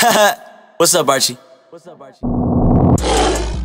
What's up, Archie? What's up, Archie?